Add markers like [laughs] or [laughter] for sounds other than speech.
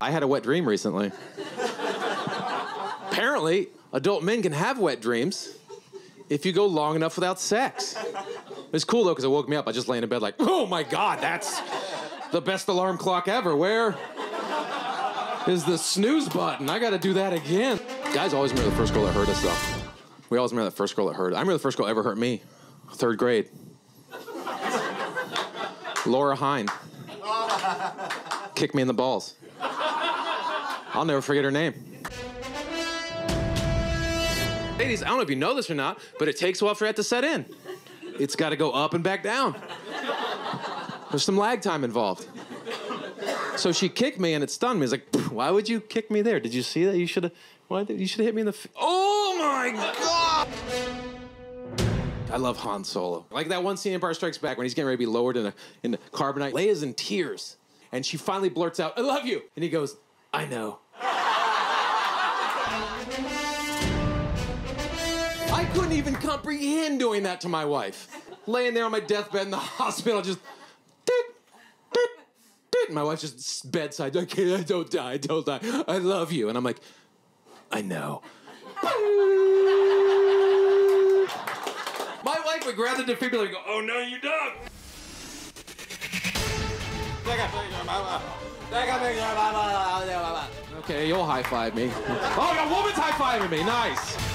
I had a wet dream recently. Apparently, adult men can have wet dreams if you go long enough without sex. It's cool though, because it woke me up. I just lay in bed like, oh my god, that's the best alarm clock ever. Where is the snooze button? I gotta do that again. Guys always remember the first girl that hurt us though. We always remember the first girl that hurt. I remember the first girl that ever hurt me. Third grade. Laura Hine. Kicked me in the balls. I'll never forget her name. Ladies, I don't know if you know this or not, but it takes a while for that to set in. It's got to go up and back down. There's some lag time involved. So she kicked me and it stunned me. It's like, why would you kick me there? Did you see that? You should have. Why? You should have hit me in the. F- oh my god! I love Han Solo. Like that one scene in Empire Strikes Back when he's getting ready to be lowered in a in the carbonite. Leia's in tears, and she finally blurts out, "I love you," and he goes, "I know." I couldn't even comprehend doing that to my wife. Laying there on my deathbed in the [laughs] hospital, just. Doot. My wife's just bedside. Okay, don't die, don't die. I love you, and I'm like, I know. [laughs] My wife would grab the defibrillator and go, Oh no, you don't. Okay, you'll high five me. Oh, a woman's high fiving me. Nice.